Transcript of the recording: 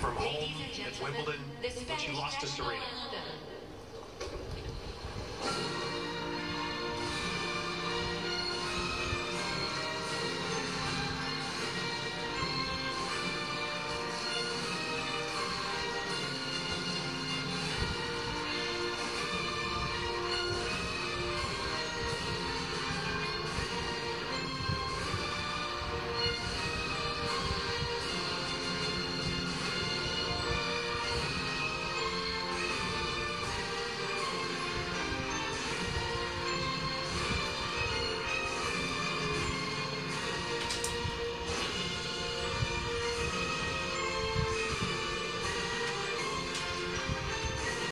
From home at Wimbledon, but she lost to Serena.